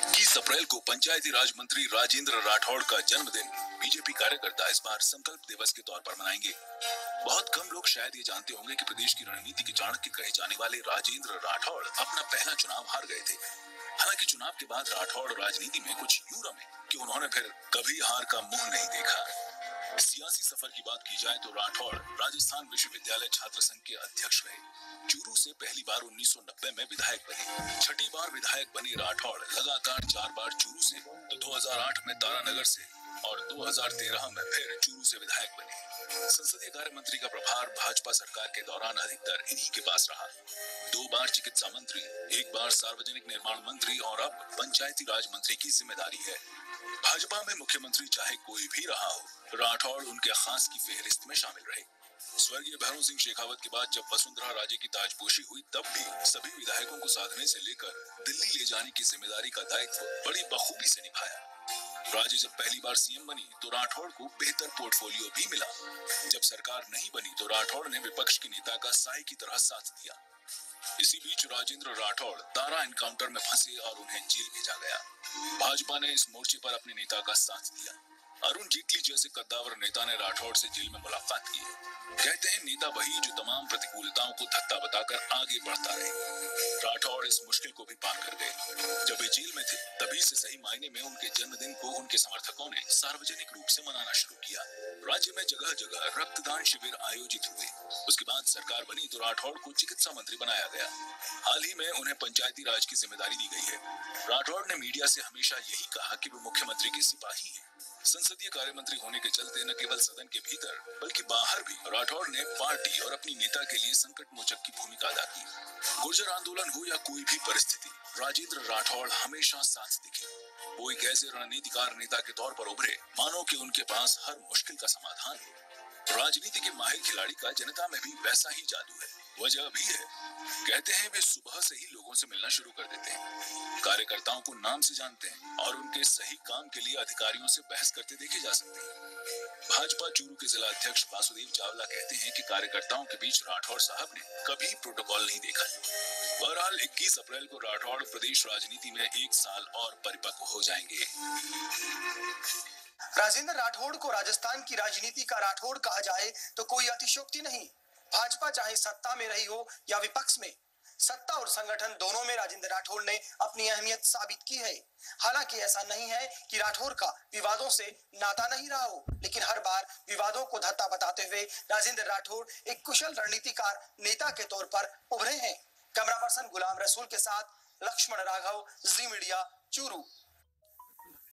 इक्कीस अप्रैल को पंचायती राज मंत्री राजेंद्र राठौड़ का जन्मदिन बीजेपी कार्यकर्ता इस बार संकल्प दिवस के तौर पर मनाएँगे। बहुत कम लोग शायद ये जानते होंगे कि प्रदेश की रणनीति के चाणक्य कहे जाने वाले राजेंद्र राठौड़ अपना पहला चुनाव हार गए थे। हालाँकि चुनाव के बाद राठौड़ राजनीति में कुछ यूँ रमे कि उन्होंने फिर कभी हार का मुँह नहीं देखा। सियासी सफ़र की बात की जाए तो राठौड़ राजस्थान विश्वविद्यालय छात्र संघ के अध्यक्ष रहे। चूरू से पहली बार 1990 में विधायक बने। छठी बार विधायक बने राठौड़ लगातार चार बार चूरू से तो 2008 में तारानगर से और 2013 में फिर चूरू से विधायक बने। संसदीय कार्य मंत्री का प्रभार भाजपा सरकार के दौरान अधिकतर इन्हीं के पास रहा। दो बार चिकित्सा मंत्री, एक बार सार्वजनिक निर्माण मंत्री और अब पंचायती राज मंत्री की ज़िम्मेदारी है। भाजपा में मुख्यमंत्री चाहे कोई भी रहा हो राठौड़ उनके खास की फेहरिस्त में शामिल रहे। स्वर्गीय भैरव सिंह शेखावत के बाद जब वसुंधरा राजे की ताजपोशी हुई, तब भी सभी विधायकों को साधने से लेकर दिल्ली ले जाने की ज़िम्मेदारी का दायित्व बड़ी बखूबी से निभाया। राजे जब पहली बार सीएम बनी तो राठौड़ को बेहतर पोर्टफोलियो भी मिला। जब सरकार नहीं बनी तो राठौड़ ने विपक्ष के नेता का साय की तरह साथ दिया। इसी बीच राजेंद्र राठौड़ तारा एनकाउंटर में फंसे और उन्हें जेल भेजा गया। भाजपा ने इस मोर्चे पर अपने नेता का साथ दिया। अरुण जेटली जैसे कद्दावर नेता ने राठौड़ से जेल में मुलाकात की कहते हैं, नेता वही जो तमाम प्रतिकूलताओं को धत्ता बताकर आगे बढ़ता रहे। राठौड़ इस मुश्किल को भी पार कर गए। जब वे जेल में थे, तभी से सही मायने में उनके जन्मदिन को उनके समर्थकों ने सार्वजनिक रूप से मनाना शुरू किया। राज्य में जगह जगह रक्तदान शिविर आयोजित हुए। उसके बाद सरकार बनी तो राठौड़ को चिकित्सा मंत्री बनाया गया। हाल ही में उन्हें पंचायती राज की ज़िम्मेदारी दी गई है। राठौड़ ने मीडिया से हमेशा यही कहा कि वो मुख्यमंत्री के सिपाही हैं। संसदीय कार्य मंत्री होने के चलते न केवल सदन के भीतर, बल्कि बाहर भी। राठौड़ ने पार्टी और अपनी नेता के लिए संकट मोचक की भूमिका अदा की। गुर्जर आंदोलन हो या कोई भी परिस्थिति, राजेंद्र राठौड़ हमेशा साथ दिखे। वो एक ऐसे रणनीतिकार नेता के तौर पर उभरे, मानो कि उनके पास हर मुश्किल का समाधान हो। राजनीति के माहिर खिलाड़ी का जनता में भी वैसा ही जादू है। वजह भी है। कहते हैं, वे सुबह से ही लोगों से मिलना शुरू कर देते हैं। कार्यकर्ताओं को नाम से जानते हैं और उनके सही काम के लिए अधिकारियों से बहस करते देखे जा सकते हैं। भाजपा चूरू के जिला अध्यक्ष वासुदेव चावला कहते हैं कि कार्यकर्ताओं के बीच राठौड़ साहब ने कभी प्रोटोकॉल नहीं देखा। बहरहाल 21 अप्रैल को राठौड़ प्रदेश राजनीति में एक साल और परिपक्व हो जाएँगे। राजेंद्र राठौड़ को राजस्थान की राजनीति का राठौड़ कहा जाए तो कोई अतिशोक्ति नहीं। भाजपा चाहे सत्ता में रही हो या विपक्ष में, सत्ता और संगठन दोनों में राजेंद्र राठौड़ ने अपनी अहमियत साबित की है। हालाँकि ऐसा नहीं है कि राठौर का विवादों से नाता नहीं रहा हो, लेकिन हर बार विवादों को धत्ता बताते हुए राजेंद्र राठौड़ एक कुशल रणनीतिकार नेता के तौर पर उभरे हैं। कैमरा पर्सन गुलाम रसूल के साथ लक्ष्मण राघव, जी मीडिया, चूरू।